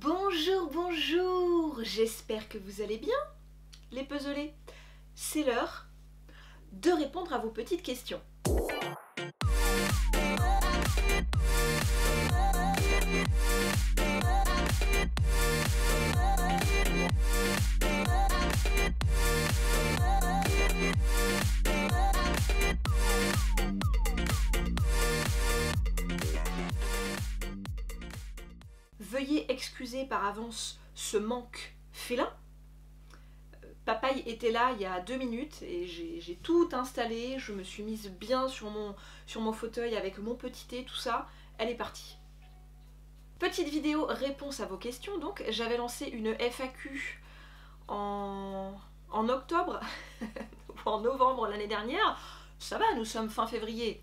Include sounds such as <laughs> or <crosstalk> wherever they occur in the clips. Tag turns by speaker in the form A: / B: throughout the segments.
A: Bonjour, bonjour J'espère que vous allez bien, les puzzlés. C'est l'heure de répondre à vos petites questions. Veuillez excuser par avance ce manque félin. Euh, Papaye était là il y a deux minutes et j'ai tout installé, je me suis mise bien sur mon, fauteuil avec mon petit thé, tout ça, elle est partie. Petite vidéo réponse à vos questions donc, j'avais lancé une FAQ en, en octobre <laughs> ou en novembre l'année dernière. Ça va, nous sommes fin février,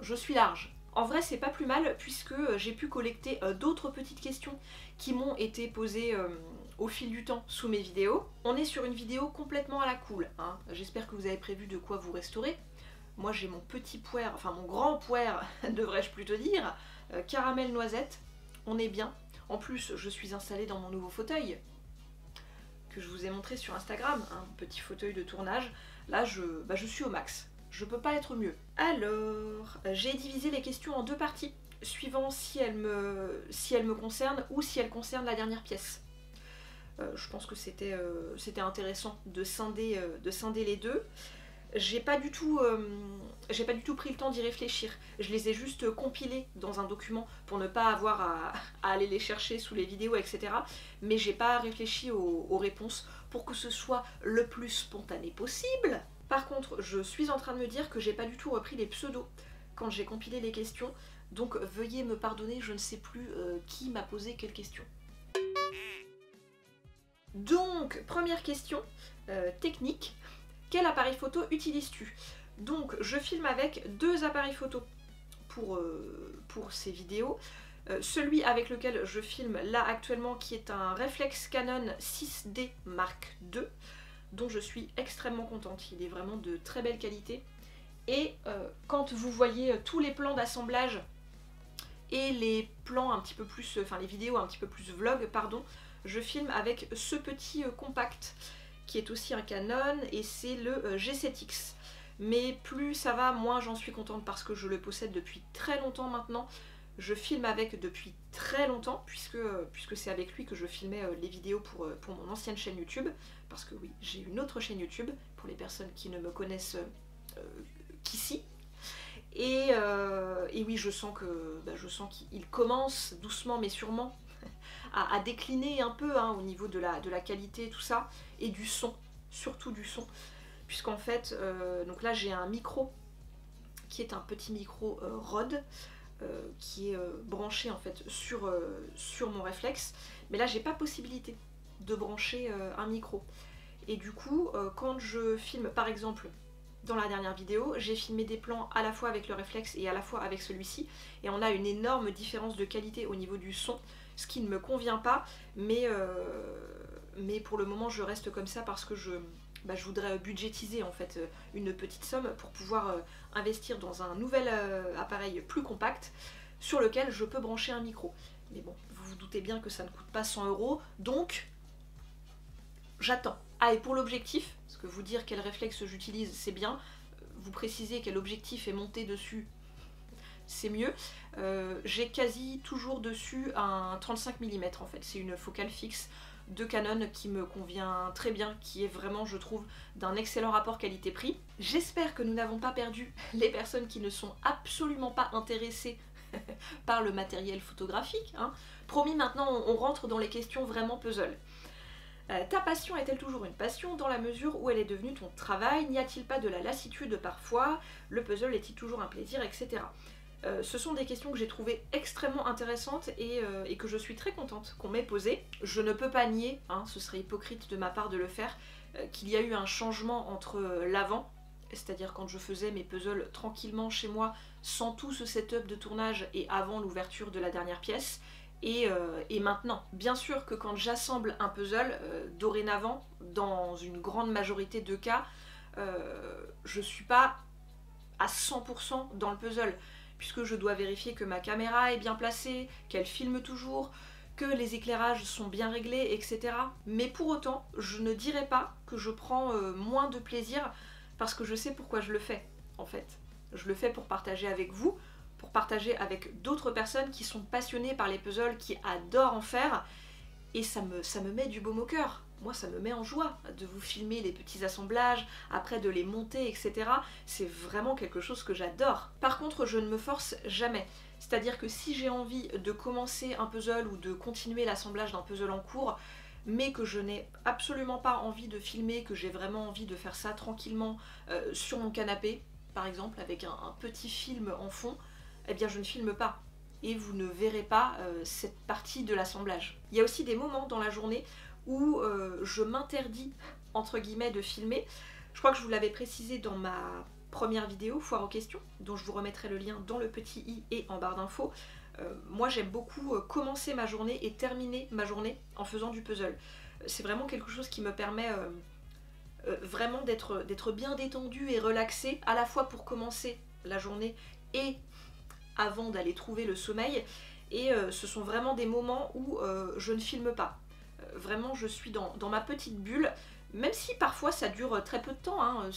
A: je suis large. En vrai, c'est pas plus mal puisque euh, j'ai pu collecter euh, d'autres petites questions qui m'ont été posées euh, au fil du temps sous mes vidéos. On est sur une vidéo complètement à la cool. Hein. J'espère que vous avez prévu de quoi vous restaurer. Moi, j'ai mon petit poire, enfin mon grand poire, <laughs> devrais-je plutôt dire, caramel noisette. On est bien. En plus, je suis installée dans mon nouveau fauteuil que je vous ai montré sur Instagram, un petit fauteuil de tournage. Là, je, bah, je suis au max. Je peux pas être mieux. Alors, j'ai divisé les questions en deux parties, suivant si elles me, si elles me concernent ou si elles concernent la dernière pièce. Euh, je pense que c'était euh, intéressant de scinder, euh, de scinder les deux. J'ai pas, du tout, pas du tout pris le temps d'y réfléchir. Je les ai juste compilés dans un document pour ne pas avoir à, <laughs> aller les chercher sous les vidéos, etc. Mais j'ai pas réfléchi aux réponses pour que ce soit le plus spontané possible. Par contre, je suis en train de me dire que j'ai pas du tout repris les pseudos quand j'ai compilé les questions, donc veuillez me pardonner, je ne sais plus euh, qui m'a posé quelle question. Donc, première question, euh, technique, quel appareil photo utilises-tu? Donc, je filme avec deux appareils photo pour, euh, pour ces vidéos. celui avec lequel je filme là actuellement qui est un Reflex Canon 6D Mark II dont je suis extrêmement contente. Il est vraiment de très belle qualité. Et euh, quand vous voyez euh, tous les plans d'assemblage et les plans un petit peu plus, euh, enfin les vidéos un petit peu plus vlog, pardon, je filme avec ce petit compact qui est aussi un Canon et c'est le G7X. Mais plus ça va, moins j'en suis contente parce que je le possède depuis très longtemps maintenant. Je filme avec depuis très longtemps, puisque, c'est avec lui que je filmais les vidéos pour mon ancienne chaîne YouTube. Parce que oui, j'ai une autre chaîne YouTube, pour les personnes qui ne me connaissent euh, qu'ici. Et, oui, je sens que bah, je sens qu'il commence doucement mais sûrement <laughs> à, décliner un peu hein, au niveau de la, qualité, tout ça, et du son, surtout du son. Puisqu'en fait, donc là j'ai un micro qui est un petit micro Rode. Euh, qui est euh, branché en fait sur, euh, sur mon réflexe. Mais là, j'ai pas possibilité de brancher un micro. Et du coup, quand je filme, par exemple, dans la dernière vidéo, j'ai filmé des plans à la fois avec le réflexe et à la fois avec celui-ci. Et on a une énorme différence de qualité au niveau du son, ce qui ne me convient pas. Mais, mais pour le moment, je reste comme ça parce que je, bah, voudrais budgétiser en fait euh, une petite somme pour pouvoir euh, investir dans un nouvel euh, appareil plus compact sur lequel je peux brancher un micro. Mais bon, vous vous doutez bien que ça ne coûte pas 100 euros, donc j'attends. Ah et pour l'objectif, parce que vous dire quel réflexe j'utilise c'est bien, vous précisez quel objectif est monté dessus c'est mieux. J'ai quasi toujours dessus un 35 mm en fait, c'est une focale fixe de Canon qui me convient très bien, qui est vraiment, je trouve, d'un excellent rapport qualité-prix. J'espère que nous n'avons pas perdu <laughs> les personnes qui ne sont absolument pas intéressées <laughs> par le matériel photographique. Hein. Promis, maintenant, on rentre dans les questions vraiment puzzle. Euh, ta passion est-elle toujours une passion dans la mesure où elle est devenue ton travail? N'y a-t-il pas de la lassitude parfois? Le puzzle est-il toujours un plaisir, etc. Euh, ce sont des questions que j'ai trouvées extrêmement intéressantes euh, et, que je suis très contente qu'on m'ait posées. Je ne peux pas nier, hein, ce serait hypocrite de ma part de le faire, qu'il y a eu un changement entre l'avant, c'est-à-dire quand je faisais mes puzzles tranquillement chez moi, sans tout ce setup de tournage et avant l'ouverture de la dernière pièce, et, et, maintenant. Bien sûr que quand j'assemble un puzzle, dorénavant, dans une grande majorité de cas, je suis pas à 100% dans le puzzle puisque je dois vérifier que ma caméra est bien placée, qu'elle filme toujours, que les éclairages sont bien réglés, etc. Mais pour autant, je ne dirais pas que je prends euh, moins de plaisir parce que je sais pourquoi je le fais, en fait. Je le fais pour partager avec vous, pour partager avec d'autres personnes qui sont passionnées par les puzzles, qui adorent en faire, et ça me, met du baume au cœur. Moi, ça me met en joie de vous filmer les petits assemblages, après de les monter, etc. C'est vraiment quelque chose que j'adore. Par contre, je ne me force jamais. C'est-à-dire que si j'ai envie de commencer un puzzle ou de continuer l'assemblage d'un puzzle en cours, mais que je n'ai absolument pas envie de filmer, que j'ai vraiment envie de faire ça tranquillement euh, sur mon canapé, par exemple, avec un, petit film en fond, eh bien je ne filme pas. Et vous ne verrez pas euh, cette partie de l'assemblage. Il y a aussi des moments dans la journée où euh, je m'interdis, entre guillemets, de filmer. Je crois que je vous l'avais précisé dans ma première vidéo, foire aux questions, dont je vous remettrai le lien dans le petit i et en barre d'infos. Euh, moi j'aime beaucoup commencer ma journée et terminer ma journée en faisant du puzzle. C'est vraiment quelque chose qui me permet vraiment d'être bien détendu et relaxé, à la fois pour commencer la journée et avant d'aller trouver le sommeil. Et ce sont vraiment des moments où je ne filme pas. vraiment je suis dans, ma petite bulle, même si parfois ça dure très peu de temps. Hein,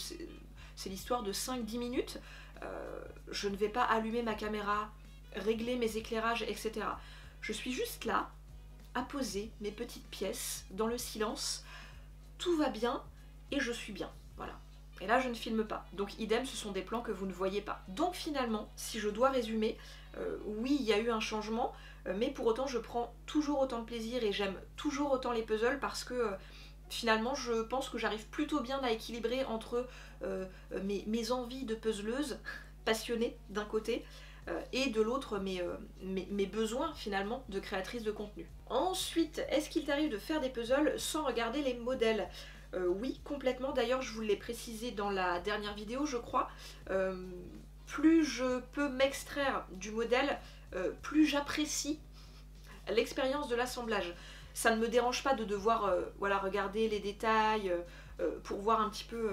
A: c'est l'histoire de 5-10 minutes. Euh, je ne vais pas allumer ma caméra, régler mes éclairages, etc. Je suis juste là, à poser mes petites pièces dans le silence. Tout va bien et je suis bien. Et là, je ne filme pas. Donc, idem, ce sont des plans que vous ne voyez pas. Donc, finalement, si je dois résumer, euh, oui, il y a eu un changement, euh, mais pour autant, je prends toujours autant de plaisir et j'aime toujours autant les puzzles parce que finalement, je pense que j'arrive plutôt bien à équilibrer entre euh, mes, envies de puzzleuse, passionnée d'un côté, euh, et de l'autre euh, mes, besoins finalement de créatrice de contenu. Ensuite, est-ce qu'il t'arrive de faire des puzzles sans regarder les modèles? Oui, complètement. D'ailleurs, je vous l'ai précisé dans la dernière vidéo, je crois. plus je peux m'extraire du modèle, plus j'apprécie l'expérience de l'assemblage ça ne me dérange pas de devoir euh, regarder les détails euh, euh, pour voir un petit peu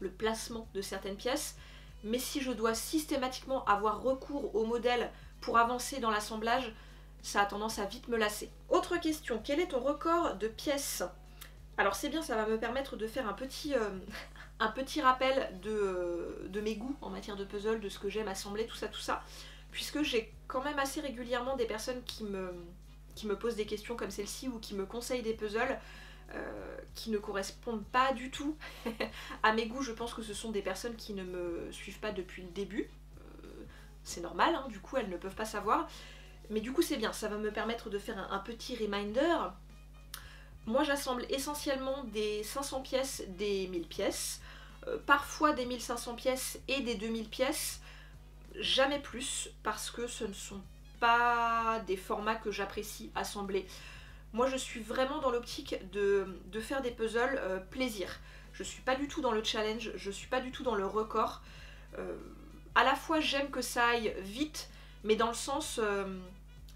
A: le placement de certaines pièces. Mais si je dois systématiquement avoir recours au modèle pour avancer dans l'assemblage, ça a tendance à vite me lasser. Autre question, quel est ton record de pièces Alors c'est bien, ça va me permettre de faire un petit, <laughs> petit rappel de, de, mes goûts en matière de puzzle, de ce que j'aime assembler, tout ça, tout ça. Puisque j'ai quand même assez régulièrement des personnes qui me, posent des questions comme celle-ci ou qui me conseillent des puzzles euh, qui ne correspondent pas du tout <laughs> à mes goûts. Je pense que ce sont des personnes qui ne me suivent pas depuis le début. Euh, c'est normal, hein, du coup elles ne peuvent pas savoir. Mais du coup c'est bien, ça va me permettre de faire un, petit reminder. Moi j'assemble essentiellement des 500 pièces, des 1000 pièces, euh, parfois des 1500 pièces et des 2000 pièces, jamais plus parce que ce ne sont pas des formats que j'apprécie assembler. Moi je suis vraiment dans l'optique de, faire des puzzles euh, plaisir. Je suis pas du tout dans le challenge, je suis pas du tout dans le record. Euh, à la fois j'aime que ça aille vite, mais dans le sens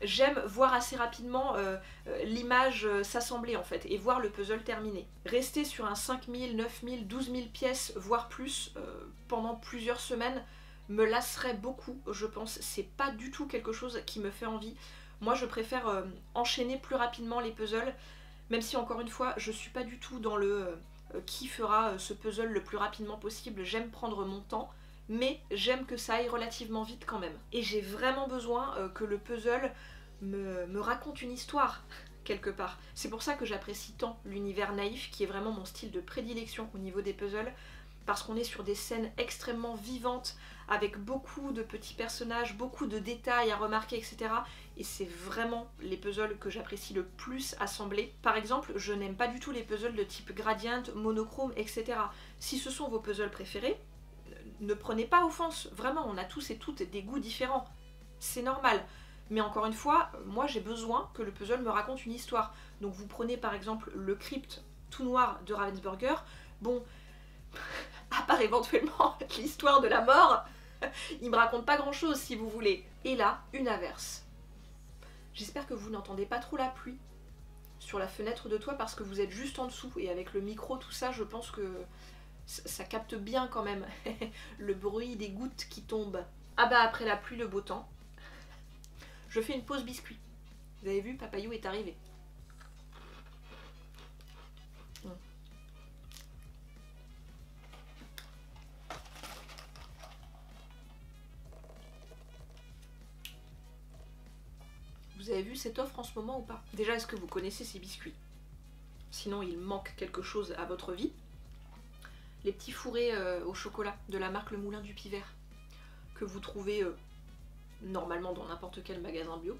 A: j'aime voir assez rapidement l'image s'assembler en fait et voir le puzzle terminé. Rester sur un 5000, 9000, 12000 pièces, voire plus pendant plusieurs semaines, me lasserait beaucoup, je pense. C'est pas du tout quelque chose qui me fait envie. Moi, je préfère euh, enchaîner plus rapidement les puzzles, même si encore une fois, je suis pas du tout dans le euh, qui fera euh, ce puzzle le plus rapidement possible. J'aime prendre mon temps, mais j'aime que ça aille relativement vite quand même. Et j'ai vraiment besoin que le puzzle me, raconte une histoire <laughs> quelque part. C'est pour ça que j'apprécie tant l'univers naïf, qui est vraiment mon style de prédilection au niveau des puzzles, parce qu'on est sur des scènes extrêmement vivantes, avec beaucoup de petits personnages, beaucoup de détails à remarquer, etc. Et c'est vraiment les puzzles que j'apprécie le plus assembler. Par exemple, je n'aime pas du tout les puzzles de type gradient, monochrome, etc. Si ce sont vos puzzles préférés, ne prenez pas offense. Vraiment, on a tous et toutes des goûts différents. C'est normal. Mais encore une fois, moi j'ai besoin que le puzzle me raconte une histoire. Donc vous prenez par exemple le crypt tout noir de Ravensburger. Bon, <laughs> à part éventuellement <laughs> l'histoire de la mort, <laughs> il me raconte pas grand chose si vous voulez. Et là, une averse. J'espère que vous n'entendez pas trop la pluie sur la fenêtre de toi parce que vous êtes juste en dessous et avec le micro, tout ça, je pense que ça capte bien quand même <laughs> le bruit des gouttes qui tombent. Ah bah après la pluie, le beau temps, je fais une pause biscuit. Vous avez vu, Papayou est arrivé. Vous avez vu cette offre en ce moment ou pas? Déjà, est-ce que vous connaissez ces biscuits? Sinon, il manque quelque chose à votre vie. Les petits fourrés euh, au chocolat de la marque Le Moulin du Pivert, que vous trouvez euh, normalement dans n'importe quel magasin bio.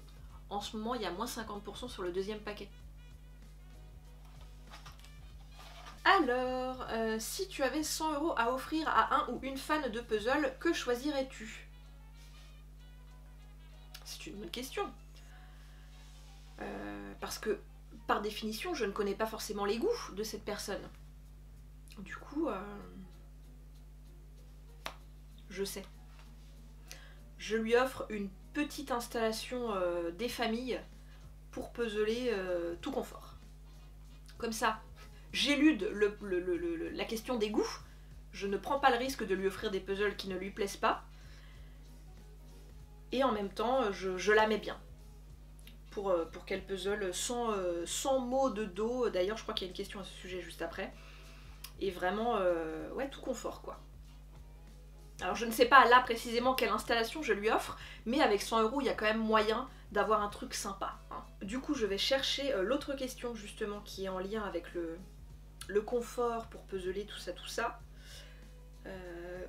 A: En ce moment, il y a moins 50% sur le deuxième paquet. Alors, euh, si tu avais 100 euros à offrir à un ou une fan de puzzle, que choisirais-tu? C'est une bonne question. Parce que, par définition, je ne connais pas forcément les goûts de cette personne. Du coup, euh, je sais. Je lui offre une petite installation euh, des familles pour puzzler tout confort. Comme ça, j'élude la question des goûts. Je ne prends pas le risque de lui offrir des puzzles qui ne lui plaisent pas. Et en même temps, je la mets bien pour, euh, pour qu'elle puzzle sans, euh, sans mots de dos. D'ailleurs, je crois qu'il y a une question à ce sujet juste après. Et vraiment, euh, ouais, tout confort quoi. Alors je ne sais pas là précisément quelle installation je lui offre, mais avec 100 euros, il y a quand même moyen d'avoir un truc sympa. Hein. Du coup, je vais chercher l'autre question justement qui est en lien avec le, le confort pour puzzler tout ça, tout ça.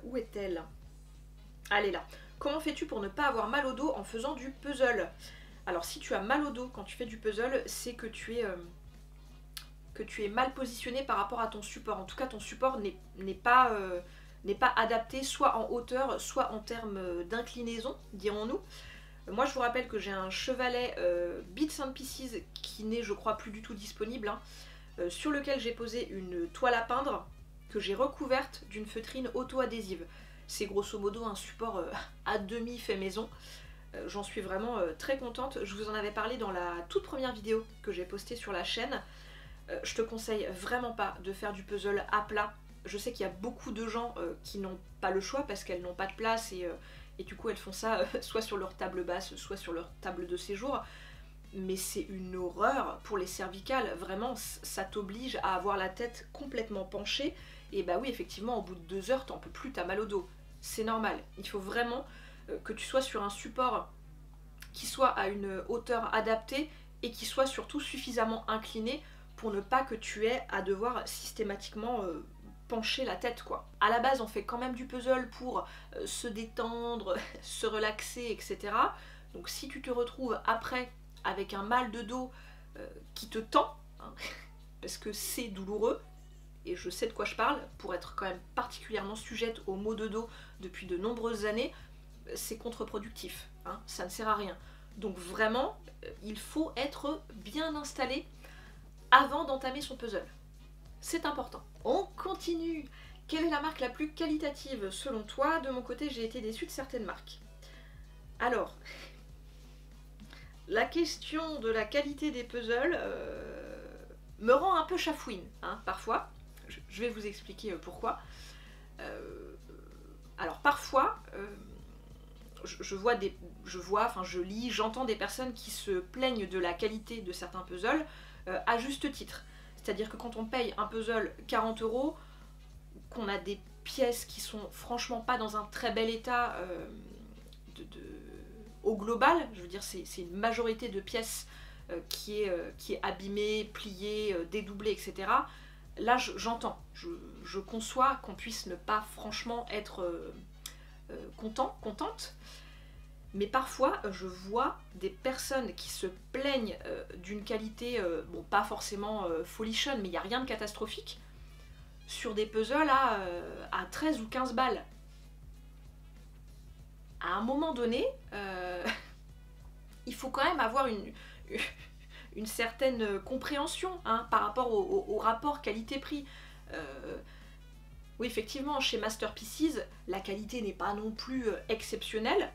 A: où est-elle? Elle est là. Comment fais-tu pour ne pas avoir mal au dos en faisant du puzzle? Alors si tu as mal au dos quand tu fais du puzzle, c'est que tu es... Euh, que tu es mal positionné par rapport à ton support. En tout cas, ton support n'est pas, euh, pas adapté soit en hauteur, soit en termes euh, d'inclinaison, dirons-nous. Moi, je vous rappelle que j'ai un chevalet Bits and Pieces qui n'est, je crois, plus du tout disponible, hein, sur lequel j'ai posé une toile à peindre que j'ai recouverte d'une feutrine auto-adhésive. C'est grosso modo un support à demi fait maison. Euh, j'en suis vraiment euh, très contente. Je vous en avais parlé dans la toute première vidéo que j'ai postée sur la chaîne. Euh, je te conseille vraiment pas de faire du puzzle à plat. Je sais qu'il y a beaucoup de gens qui n'ont pas le choix parce qu'elles n'ont pas de place et, et, du coup elles font ça <laughs> soit sur leur table basse, soit sur leur table de séjour. Mais c'est une horreur pour les cervicales. Vraiment, ça t'oblige à avoir la tête complètement penchée. Et bah oui, effectivement, au bout de deux heures, t'en peux plus, t'as mal au dos. C'est normal. Il faut vraiment euh, que tu sois sur un support qui soit à une hauteur adaptée et qui soit surtout suffisamment incliné pour ne pas que tu aies à devoir systématiquement euh, pencher la tête quoi. À la base on fait quand même du puzzle pour euh, se détendre, <laughs> se relaxer, etc. Donc si tu te retrouves après avec un mal de dos qui te tend, hein, <laughs> parce que c'est douloureux, et je sais de quoi je parle, pour être quand même particulièrement sujette aux maux de dos depuis de nombreuses années, c'est contre-productif, hein, ça ne sert à rien. Donc vraiment, euh, il faut être bien installé avant d'entamer son puzzle. C'est important. On continue. Quelle est la marque la plus qualitative selon toi? De mon côté, j'ai été déçue de certaines marques. Alors, la question de la qualité des puzzles euh, me rend un peu chafouine, hein, parfois. Je, vais vous expliquer euh, pourquoi. alors parfois, je, vois des, je vois, enfin je lis, j'entends des personnes qui se plaignent de la qualité de certains puzzles euh, à juste titre. C'est-à-dire que quand on paye un puzzle 40 euros, qu'on a des pièces qui sont franchement pas dans un très bel état euh, au global, je veux dire c'est une majorité de pièces euh, qui, est, abîmée, pliée, dédoublée, etc. Là j'entends, je, je, conçois qu'on puisse ne pas franchement être content, contente. Mais parfois, euh, je vois des personnes qui se plaignent euh, d'une qualité, bon, pas forcément folichonne, mais il n'y a rien de catastrophique, sur des puzzles à, à 13 ou 15 balles. À un moment donné, <laughs> il faut quand même avoir une, <laughs> certaine compréhension hein, par rapport au, au rapport qualité-prix. Oui, effectivement, chez Masterpieces, la qualité n'est pas non plus euh, exceptionnelle.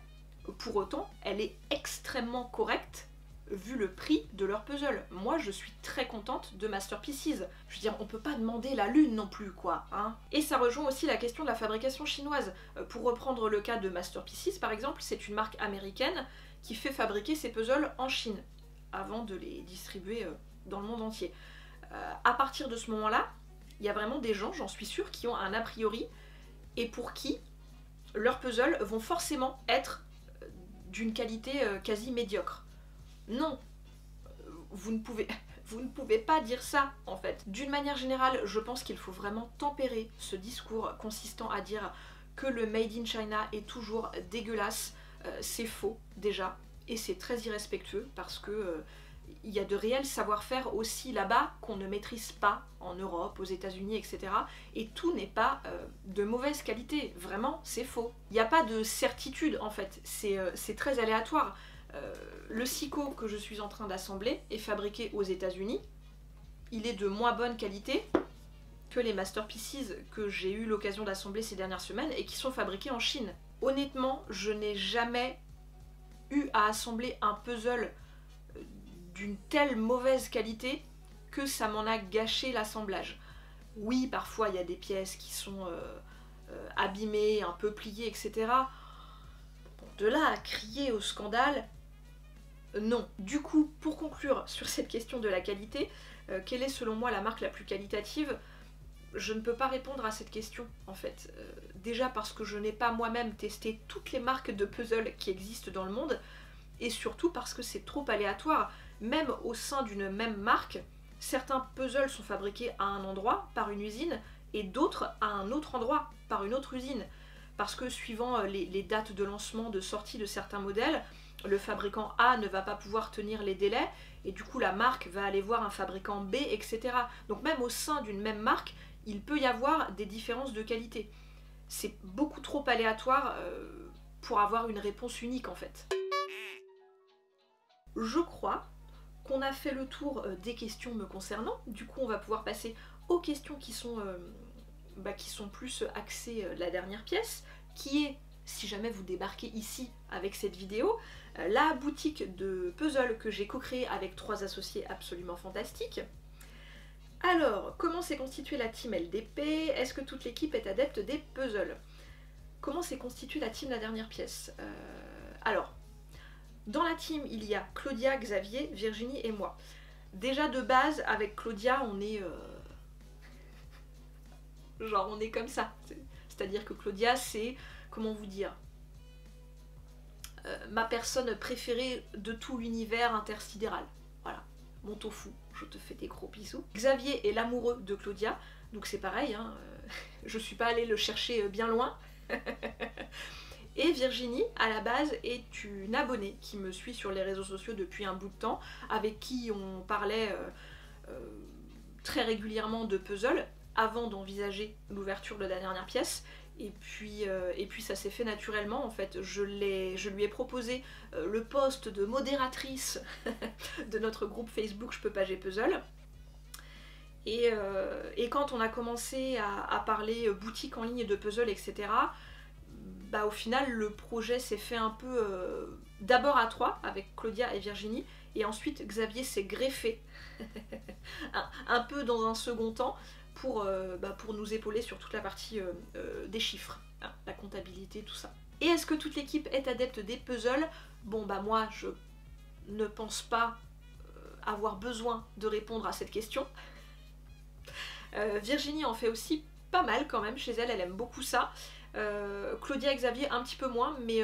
A: Pour autant, elle est extrêmement correcte vu le prix de leur puzzle. Moi, je suis très contente de Masterpieces. Je veux dire, on peut pas demander la lune non plus, quoi. Hein. Et ça rejoint aussi la question de la fabrication chinoise. Euh, pour reprendre le cas de Masterpieces, par exemple, c'est une marque américaine qui fait fabriquer ses puzzles en Chine. avant de les distribuer dans le monde entier. à partir de ce moment-là, il y a vraiment des gens, j'en suis sûre, qui ont un a priori et pour qui leurs puzzles vont forcément être d'une qualité quasi médiocre. Non, vous ne pouvez <laughs> vous ne pouvez pas dire ça en fait. D'une manière générale, je pense qu'il faut vraiment tempérer ce discours consistant à dire que le Made in China est toujours dégueulasse. Euh, c'est faux déjà et c'est très irrespectueux parce que euh, il y a de réels savoir-faire aussi là-bas qu'on ne maîtrise pas en Europe, aux États-Unis, etc. Et tout n'est pas euh, de mauvaise qualité. Vraiment, c'est faux. Il n'y a pas de certitude en fait. C'est très aléatoire. Euh, le SICO que je suis en train d'assembler est fabriqué aux États-Unis. Il est de moins bonne qualité que les masterpieces que j'ai eu l'occasion d'assembler ces dernières semaines et qui sont fabriqués en Chine. Honnêtement, je n'ai jamais eu à assembler un puzzle euh, d'une telle mauvaise qualité que ça m'en a gâché l'assemblage. Oui, parfois il y a des pièces qui sont euh, abîmées, un peu pliées, etc. de là à crier au scandale, non. Du coup, pour conclure <laughs> sur cette question de la qualité, euh, quelle est selon moi la marque la plus qualitative? Je ne peux pas répondre à cette question en fait. Euh, déjà parce que je n'ai pas moi-même testé toutes les marques de puzzles qui existent dans le monde, et surtout parce que c'est trop aléatoire. Même au sein d'une même marque, certains puzzles sont fabriqués à un endroit par une usine et d'autres à un autre endroit par une autre usine. Parce que suivant euh, les dates de lancement, de sortie de certains modèles, le fabricant A ne va pas pouvoir tenir les délais et du coup la marque va aller voir un fabricant B, etc. Donc même au sein d'une même marque, il peut y avoir des différences de qualité. C'est beaucoup trop aléatoire euh, pour avoir une réponse unique en fait. Je crois qu'on a fait le tour euh, des questions me concernant. Du coup, on va pouvoir passer aux questions qui sont, euh, bah, qui sont plus axées la dernière pièce, qui est si jamais vous débarquez ici avec cette vidéo, euh, la boutique de puzzle que j'ai co-créée avec trois associés absolument fantastiques. Alors, comment s'est constituée la team LDP Est-ce que toute l'équipe est adepte des puzzles? Comment s'est constituée la team La Dernière Pièce? Euh, Alors, dans la team, il y a Claudia, Xavier, Virginie et moi. Déjà de base, avec Claudia, on est... Euh, genre, on est comme ça. C'est-à-dire que Claudia, c'est comment vous dire, euh, ma personne préférée de tout l'univers intersidéral. Voilà, mon tofu, je te fais des gros bisous. Xavier est l'amoureux de Claudia, donc c'est pareil, hein, euh, <laughs> je suis pas allée le chercher bien loin. <laughs> Et Virginie, à la base, est une abonnée qui me suit sur les réseaux sociaux depuis un bout de temps, avec qui on parlait très régulièrement de puzzle avant d'envisager l'ouverture de la dernière pièce. Et puis, euh, ça s'est fait naturellement en fait. Je, je lui ai proposé euh, le poste de modératrice <laughs> de notre groupe Facebook Je peux pas, j'ai puzzle. Et, euh, et, quand on a commencé à, parler boutique en ligne de puzzle, etc., bah, au final le projet s'est fait un peu d'abord à trois avec Claudia et Virginie, et ensuite Xavier s'est greffé <laughs> un, peu dans un second temps pour, euh, bah, pour nous épauler sur toute la partie euh, euh, des chiffres, hein, la comptabilité, tout ça. Et est-ce que toute l'équipe est adepte des puzzles? Bon bah moi je ne pense pas avoir besoin de répondre à cette question. Virginie en fait aussi pas mal quand même chez elle, elle aime beaucoup ça. Claudia et Xavier un petit peu moins, mais,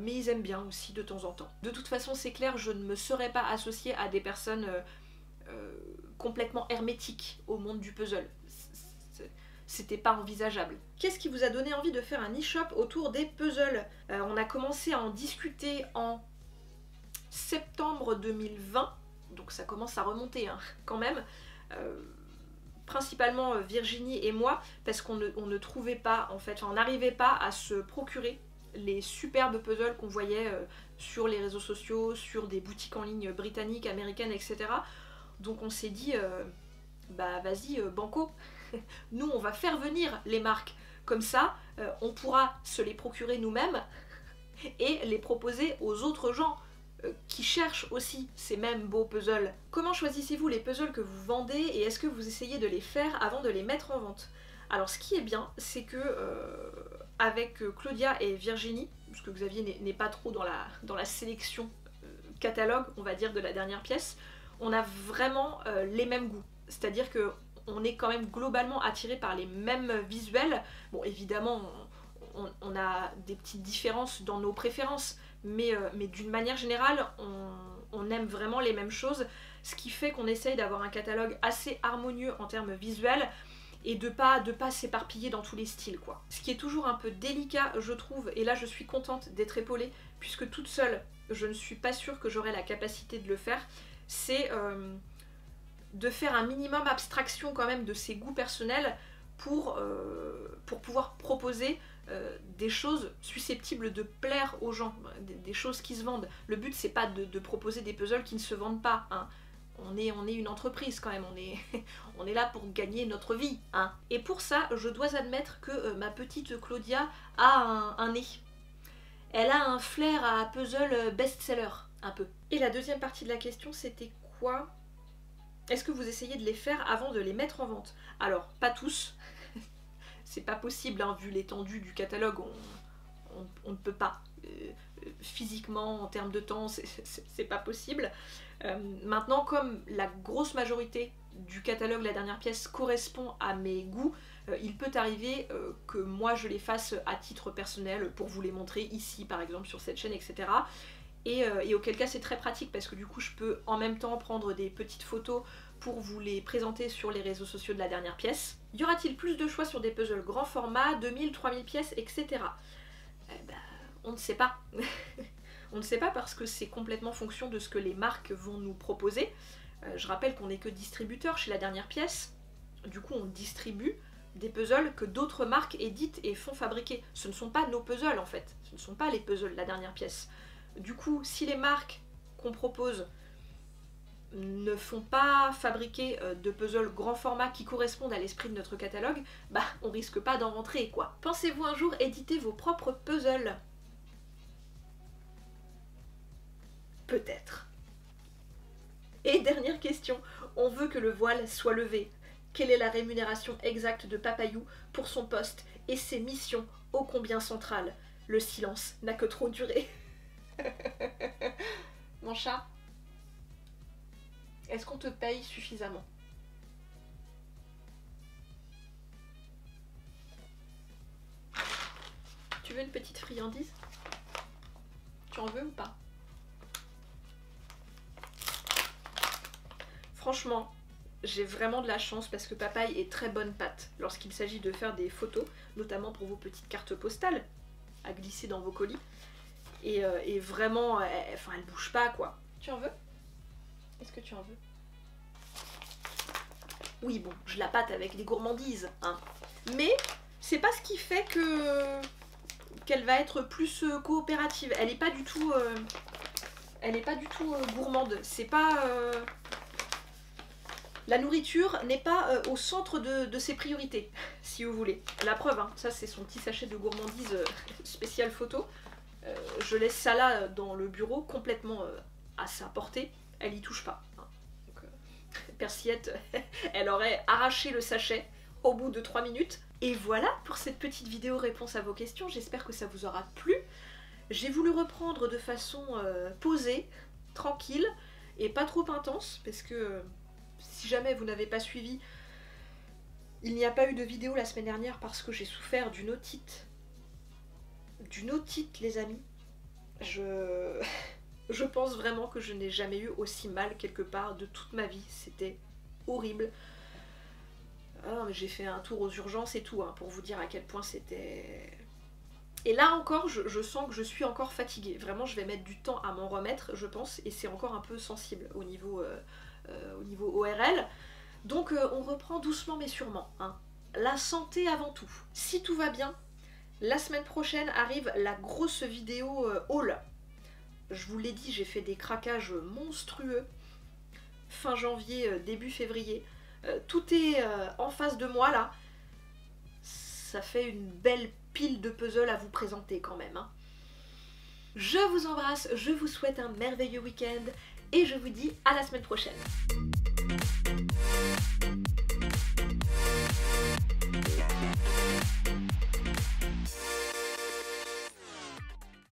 A: mais ils aiment bien aussi de temps en temps. De toute façon, c'est clair, je ne me serais pas associée à des personnes complètement hermétiques au monde du puzzle c'était pas envisageable. Qu'est-ce qui vous a donné envie de faire un e-shop autour des puzzles? Euh, On a commencé à en discuter en septembre 2020, donc ça commence à remonter hein, quand même. Euh, principalement euh, Virginie et moi, parce qu'on ne, trouvait pas, en fait, on n'arrivait pas à se procurer les superbes puzzles qu'on voyait sur les réseaux sociaux, sur des boutiques en ligne britanniques, américaines, etc. Donc on s'est dit, bah vas-y, banco, <laughs> nous, on va faire venir les marques. Comme ça, euh, on pourra se les procurer nous-mêmes <laughs> et les proposer aux autres gens euh, qui cherchent aussi ces mêmes beaux puzzles. Comment choisissez-vous les puzzles que vous vendez et est-ce que vous essayez de les faire avant de les mettre en vente? Alors ce qui est bien, c'est que euh, avec Claudia et Virginie, puisque Xavier n'est pas trop dans la, sélection catalogue, on va dire, de la dernière pièce, on a vraiment euh, les mêmes goûts. C'est-à-dire que on est quand même globalement attiré par les mêmes visuels. Bon, évidemment, on, a des petites différences dans nos préférences, mais, euh, mais d'une manière générale, on, aime vraiment les mêmes choses, ce qui fait qu'on essaye d'avoir un catalogue assez harmonieux en termes visuels et de pas de pas s'éparpiller dans tous les styles quoi. Ce qui est toujours un peu délicat je trouve et là je suis contente d'être épaulée puisque toute seule je ne suis pas sûre que j'aurai la capacité de le faire, c'est euh, de faire un minimum abstraction quand même de ses goûts personnels pour, euh, pour pouvoir proposer euh, des choses susceptibles de plaire aux gens, des, choses qui se vendent. Le but c'est pas de, proposer des puzzles qui ne se vendent pas. Hein. On, est, une entreprise quand même, <laughs> on est, là pour gagner notre vie. Hein. Et pour ça, je dois admettre que ma petite Claudia a un nez elle a un flair à puzzle best-seller, un peu. Et la deuxième partie de la question, c'était quoi Est-ce que vous essayez de les faire avant de les mettre en vente? Alors, pas tous. <laughs> c'est pas possible, hein, vu l'étendue du catalogue, on, ne peut pas. Euh, physiquement, en termes de temps, c'est pas possible. Euh, maintenant, comme la grosse majorité du catalogue, la dernière pièce, correspond à mes goûts, euh, il peut arriver euh, que moi je les fasse à titre personnel pour vous les montrer ici par exemple sur cette chaîne, etc. Euh, et, auquel cas c'est très pratique parce que du coup je peux en même temps prendre des petites photos pour vous les présenter sur les réseaux sociaux de la dernière pièce. Y aura-t-il plus de choix sur des puzzles grand format, 2000, 3000 pièces, etc. Eh ben, on ne sait pas. <laughs> on ne sait pas parce que c'est complètement fonction de ce que les marques vont nous proposer. je rappelle qu'on n'est que distributeur chez la dernière pièce. Du coup on distribue des puzzles que d'autres marques éditent et font fabriquer. Ce ne sont pas nos puzzles en fait, ce ne sont pas les puzzles, la dernière pièce. Du coup, si les marques qu'on propose ne font pas fabriquer euh, de puzzles grand format qui correspondent à l'esprit de notre catalogue, bah on risque pas d'en rentrer quoi. Pensez-vous un jour éditer vos propres puzzles? Peut-être. Et dernière question, on veut que le voile soit levé quelle est la rémunération exacte de Papayou pour son poste et ses missions ô combien centrales. Le silence n'a que trop duré. <laughs> Mon chat, est-ce qu'on te paye suffisamment? Tu veux une petite friandise? Tu en veux ou pas? Franchement, j'ai vraiment de la chance parce que Papaye est très bonne patte lorsqu'il s'agit de faire des photos, notamment pour vos petites cartes postales à glisser dans vos colis. Et, euh, vraiment, elle, enfin, elle bouge pas quoi. Tu en veux? Est-ce que tu en veux? Oui, bon, je la pâte avec les gourmandises, hein. Mais c'est pas ce qui fait que qu'elle va être plus euh, coopérative. Elle est pas du tout, euh, elle est pas du tout gourmande. C'est pas la nourriture n'est pas euh, au centre de, ses priorités, <laughs> si vous voulez. La preuve, hein, ça c'est son petit sachet de gourmandise euh, <laughs> spécial photo. Euh, je laisse ça là dans le bureau, complètement à sa portée. Elle y touche pas. Hein. <laughs> <laughs> Elle aurait arraché le sachet au bout de 3 minutes. Et voilà pour cette petite vidéo réponse à vos questions. J'espère que ça vous aura plu. J'ai voulu reprendre de façon posée, tranquille et pas trop intense parce que si jamais vous n'avez pas suivi, il n'y a pas eu de vidéo la semaine dernière parce que j'ai souffert d'une otite. D'une otite, les amis. Je... <laughs> je pense vraiment que je n'ai jamais eu aussi mal quelque part de toute ma vie. C'était horrible. Ah, j'ai fait un tour aux urgences et tout, hein, pour vous dire à quel point c'était... Et là encore, je, sens que je suis encore fatiguée. Vraiment, je vais mettre du temps à m'en remettre, je pense, et c'est encore un peu sensible au niveau... Euh, euh, au niveau ORL. Donc euh, on reprend doucement mais sûrement. Hein. La santé avant tout. Si tout va bien, la semaine prochaine arrive la grosse vidéo euh, haul. Je vous l'ai dit, j'ai fait des craquages monstrueux. Fin janvier, début février. tout est en face de moi là. Ça fait une belle pile de puzzles à vous présenter quand même. Hein. Je vous embrasse, je vous souhaite un merveilleux week-end et je vous dis à la semaine prochaine.